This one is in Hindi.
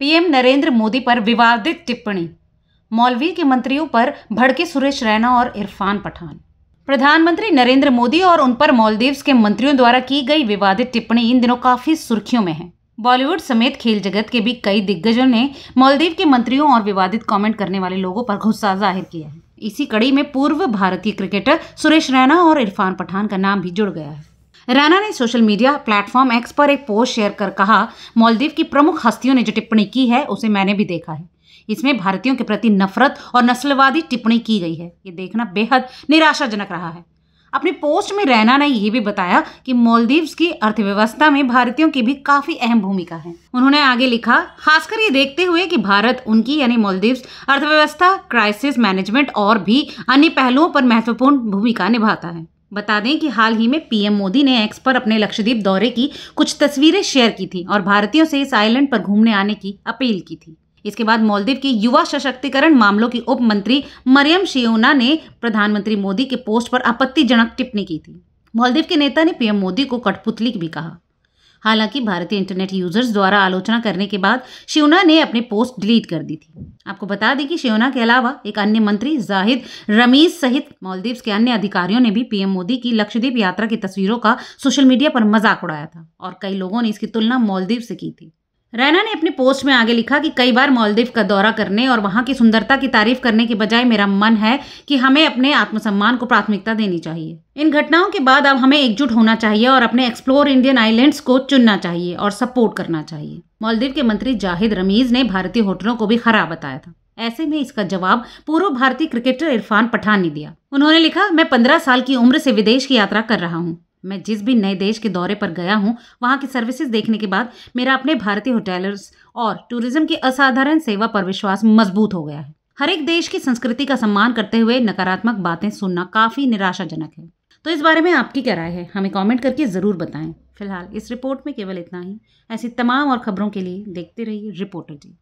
पीएम नरेंद्र मोदी पर विवादित टिप्पणी। मौलवी के मंत्रियों पर भड़के सुरेश रैना और इरफान पठान। प्रधानमंत्री नरेंद्र मोदी और उन पर मालदीव्स के मंत्रियों द्वारा की गई विवादित टिप्पणी इन दिनों काफ़ी सुर्खियों में है। बॉलीवुड समेत खेल जगत के भी कई दिग्गजों ने मालदीव के मंत्रियों और विवादित कमेंट करने वाले लोगों पर गुस्सा ज़ाहिर किया है। इसी कड़ी में पूर्व भारतीय क्रिकेटर सुरेश रैना और इरफान पठान का नाम भी जुड़ गया है। रैना ने सोशल मीडिया प्लेटफॉर्म एक्स पर एक पोस्ट शेयर कर कहा, मालदीव की प्रमुख हस्तियों ने जो टिप्पणी की है, उसे मैंने भी देखा है। इसमें भारतीयों के प्रति नफरत और नस्लवादी टिप्पणी की गई है। ये देखना बेहद निराशाजनक रहा है। अपनी पोस्ट में रैना ने यह भी बताया कि मालदीव्स की अर्थव्यवस्था में भारतीयों की भी काफ़ी अहम भूमिका है। उन्होंने आगे लिखा, खासकर ये देखते हुए कि भारत उनकी यानी मालदीव्स अर्थव्यवस्था क्राइसिस मैनेजमेंट और भी अन्य पहलुओं पर महत्वपूर्ण भूमिका निभाता है। बता दें कि हाल ही में पीएम मोदी ने एक्स पर अपने लक्षद्वीप दौरे की कुछ तस्वीरें शेयर की थी और भारतीयों से इस आइलैंड पर घूमने आने की अपील की थी। इसके बाद मालदीव की युवा सशक्तिकरण मामलों की उप मंत्री मरियम शियोना ने प्रधानमंत्री मोदी के पोस्ट पर आपत्तिजनक टिप्पणी की थी। मालदीव के नेता ने पीएम मोदी को कठपुतली भी कहा। हालाँकि भारतीय इंटरनेट यूज़र्स द्वारा आलोचना करने के बाद शिवना ने अपनी पोस्ट डिलीट कर दी थी। आपको बता दें कि शिवना के अलावा एक अन्य मंत्री जाहिद रमीज सहित मालदीव्स के अन्य अधिकारियों ने भी पीएम मोदी की लक्षद्वीप यात्रा की तस्वीरों का सोशल मीडिया पर मज़ाक उड़ाया था और कई लोगों ने इसकी तुलना मालदीव से की थी। रैना ने अपनी पोस्ट में आगे लिखा कि कई बार मालदीव का दौरा करने और वहाँ की सुंदरता की तारीफ़ करने के बजाय मेरा मन है कि हमें अपने आत्मसम्मान को प्राथमिकता देनी चाहिए। इन घटनाओं के बाद अब हमें एकजुट होना चाहिए और अपने एक्सप्लोर इंडियन आइलैंड्स को चुनना चाहिए और सपोर्ट करना चाहिए। मालदीव के मंत्री जाहिद रमीज ने भारतीय होटलों को भी खराब बताया था। ऐसे में इसका जवाब पूर्व भारतीय क्रिकेटर इरफान पठान ने दिया। उन्होंने लिखा, मैं पंद्रह साल की उम्र से विदेश की यात्रा कर रहा हूँ। मैं जिस भी नए देश के दौरे पर गया हूँ, वहाँ की सर्विसेज़ देखने के बाद मेरा अपने भारतीय होटलर्स और टूरिज़्म की असाधारण सेवा पर विश्वास मज़बूत हो गया है। हर एक देश की संस्कृति का सम्मान करते हुए नकारात्मक बातें सुनना काफ़ी निराशाजनक है। तो इस बारे में आपकी क्या राय है? हमें कमेंट करके ज़रूर बताएँ। फ़िलहाल इस रिपोर्ट में केवल इतना ही। ऐसी तमाम और खबरों के लिए देखते रहिए रिपोर्टर जी।